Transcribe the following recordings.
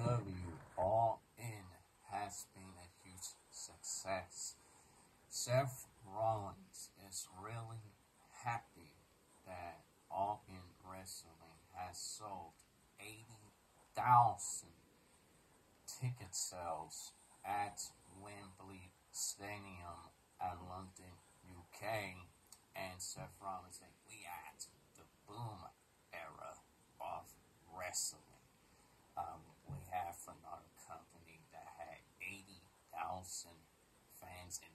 AEW All In has been a huge success. Seth Rollins is really happy that All In Wrestling has sold 80,000 ticket sales at Wembley Stadium at London, UK. And Seth Rollins said, we at the boom era of wrestling. Um, we have another company that had 80,000 fans in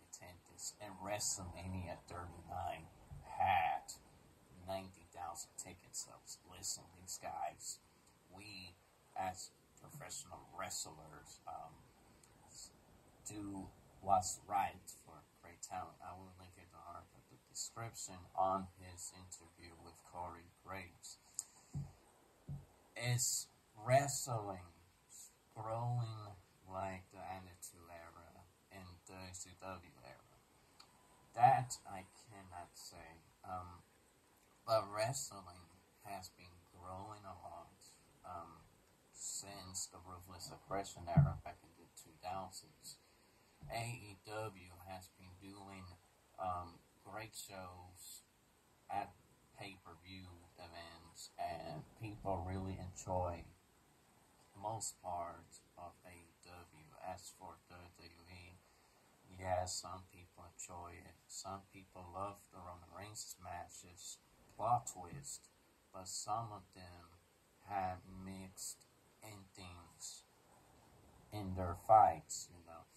and WrestleMania 39 had 90,000 ticket sales. Listen, these guys, we as professional wrestlers um, do what's right for great talent. I will link it on the description on his interview with Corey Graves. Is wrestling growing like the Attitude Era and the CW era? That I cannot say. Um, but wrestling has been growing a lot um, since the Ruthless Aggression era back in the 2000s. AEW has been doing um, great shows at pay per view events, and people really enjoy most part of AEW. As for WWE, yes, some people it. Some people love the Roman Reigns matches, plot twist, but some of them have mixed endings in their fights, you know.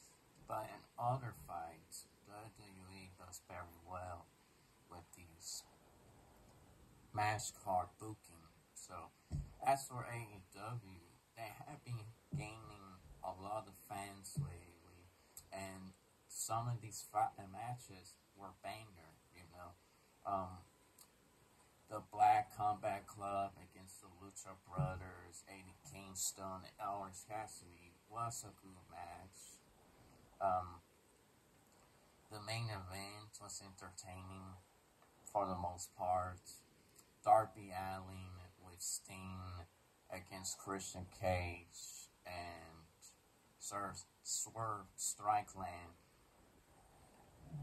But in other fights, WWE does very well with these match card booking. So, as for AEW, they have been gaining a lot of fans lately, some of these fa- matches were banger, you know. Um, the Black Combat Club against the Lucha Brothers, Eddie Kingston, and Orange Cassidy was a good match. Um, the main event was entertaining for the most part. Darby Allin with Sting against Christian Cage and Sir Swerve Strickland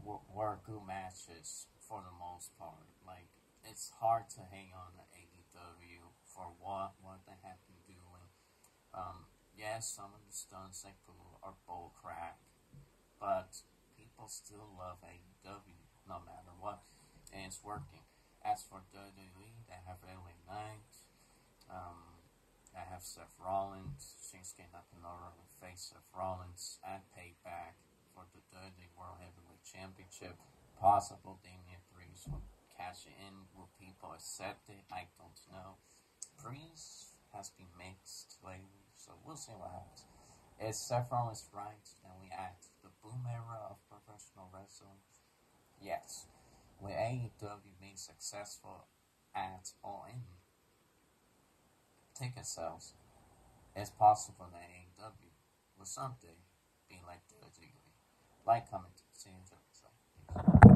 were, good matches for the most part. Like it's hard to hang on to AEW for what what they have been doing. Um, yes, some of the stunts they pull are bull crap, but people still love AEW no matter what, and it's working. As for WWE, they have LA Knight, um, they have Seth Rollins, Shinsuke Nakamura will face Seth Rollins at Payback for the WWE World Heavyweight Championship. Possible Damian Priest will cash in. Will people accept it? I don't know. Priest has been mixed lately, so we'll see what happens. Is Seth Rollins right? And we at the boom era of professional wrestling? Yes. Will AEW being successful at All In ticket sales, it's possible that AEW will someday be like WWE. Like, coming comment, see you in the next